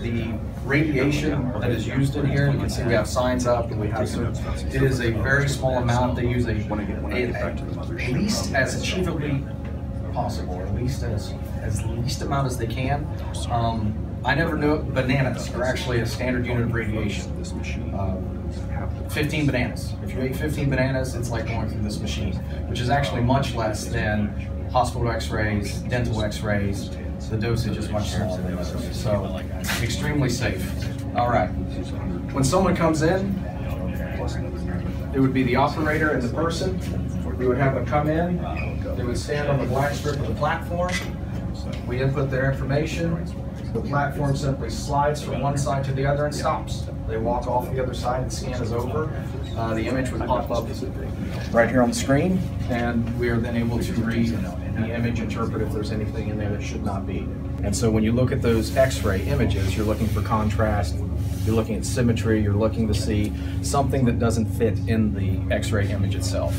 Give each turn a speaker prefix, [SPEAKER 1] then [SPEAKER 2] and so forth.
[SPEAKER 1] the radiation that is used in here, you can see we have signs up and we have, so it is a very small amount. They use a, a- at least as achievably possible, at least as, as least amount as they can. Um, I never knew it, bananas are actually a standard unit of radiation. Uh, 15 bananas. If you ate 15 bananas, it's like going through this machine, which is actually much less than hospital x-rays, dental x-rays. The dosage is much smaller than those, so extremely safe. All right. When someone comes in, it would be the operator and the person. We would have them come in. They would stand on the black strip of the platform. We input their information. The platform simply slides from one side to the other and stops. They walk off the other side and scan is over. Uh, the image would pop up right here on the screen, and we are then able to read the image, interpret if there's anything in there that should not be. And so when you look at those X-ray images, you're looking for contrast, you're looking at symmetry, you're looking to see something that doesn't fit in the X-ray image itself.